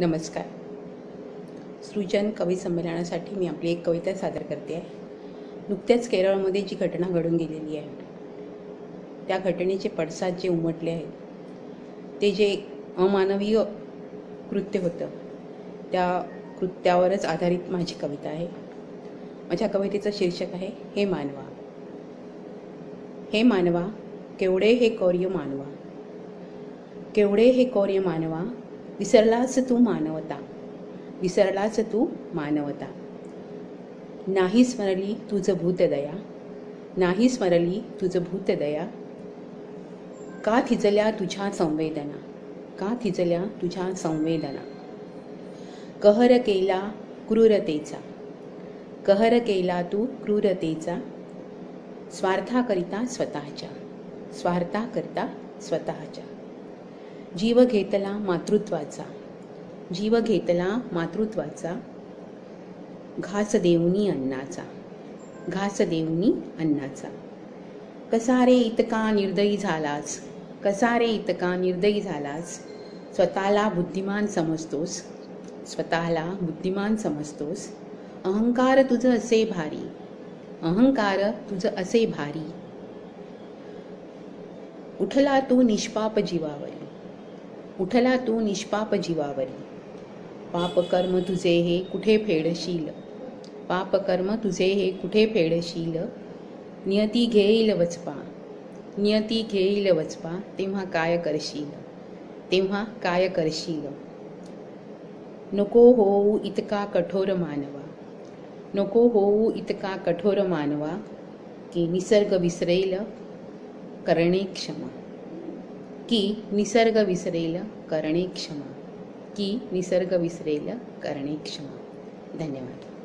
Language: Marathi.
नमस्कार. सृजन कवी संमेलनासाठी मी आपली एक कविता सादर करते आहे. नुकत्याच केरळमध्ये जी घटना घडून गेलेली आहे त्या घटनेचे पडसाद जे उमटले आहेत ते जे अमानवीय कृत्य होतं त्या कृत्यावरच आधारित माझी कविता आहे. माझ्या कवितेचं शीर्षक आहे हे मानवा. हे मानवा केवढे हे कौर्य मानवा. केवढे हे कौर्य मानवा विसरलास तू मानवता. विसरलास तू मानवता. नाही स्मरली तुझं भूतदया. नाही स्मरली तुझं भूतदया. का थिजल्या तुझ्या संवेदना? का थिजल्या तुझ्या संवेदना? कहर केला क्रूरतेचा. कहर केला तू क्रूरतेचा. स्वार्थाकरिता स्वतःच्या. स्वार्थाकरिता स्वतःच्या. जीव घेतला मातृत्वाचा. जीव घेतला मातृत्वाचा घास देऊनी अन्नाचा. घास देऊनी अन्नाचा. कसा रे इतका निर्दयी झालास? कसा रे इतका निर्दयी झालास? स्वतःला बुद्धिमान समजतोस? स्वतःला बुद्धिमान समजतोस? अहंकार तुझं असे भारी. अहंकार तुझं असे भारी. उठला तू निष्पाप जीवावरी. उठला तू निष्पाप जीवावरी. पापकर्म तुझे हे कुठे फेडशील? पापकर्म तुझे हे कुठे फेडशील? नियती घेईल वचपा. नियती घेईल वचपा तेव्हा काय करशील? तेव्हा काय करशील? नको होऊ इतका कठोर मानवा. नको होऊ इतका कठोर मानवा की निसर्ग विसरेल करणे क्षमा. की निसर्ग विसरेल करणे क्षमा. की निसर्ग विसरेल करणे क्षमा. धन्यवाद.